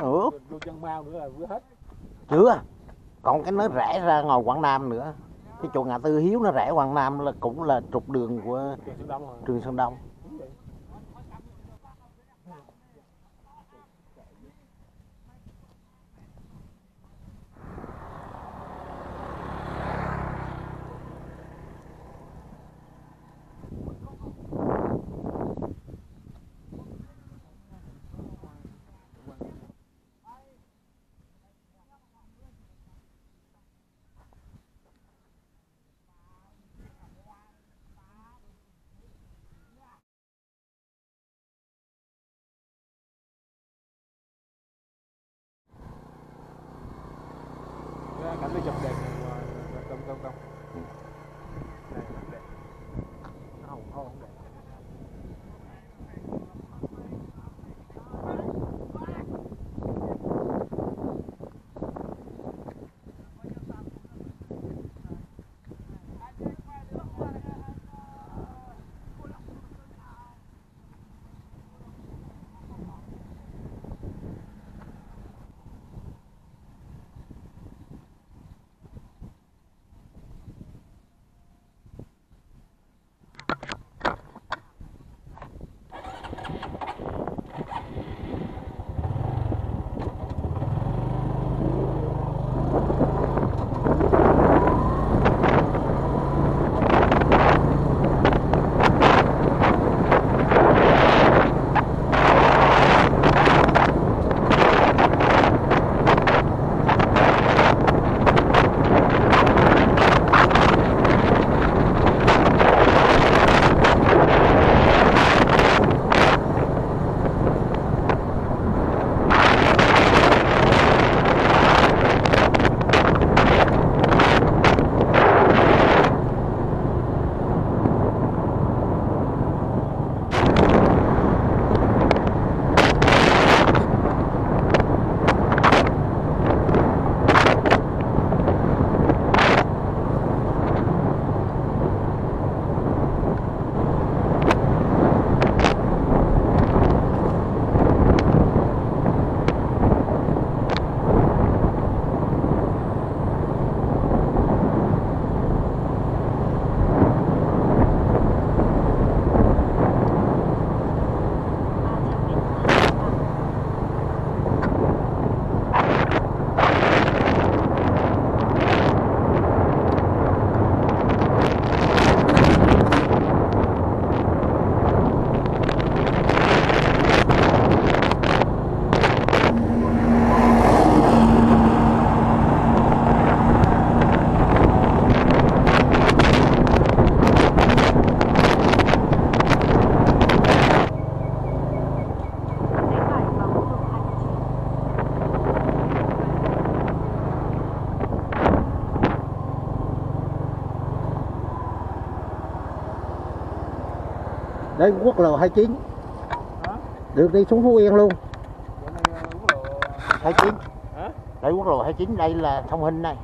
Ừ. Vô chân mau nữa là vừa hết. chưa còn cái nó rẽ ra ngoài quảng nam nữa cái chỗ ngã tư hiếu nó rẽ quảng nam là cũng là trục đường của Trường Sơn Đông Thank Đây quốc lộ 29 hả Được đi xuống Phú Yên luôn. Bữa nay quốc lộ 29 hả? Đây quốc lộ 29 đây là thông hình này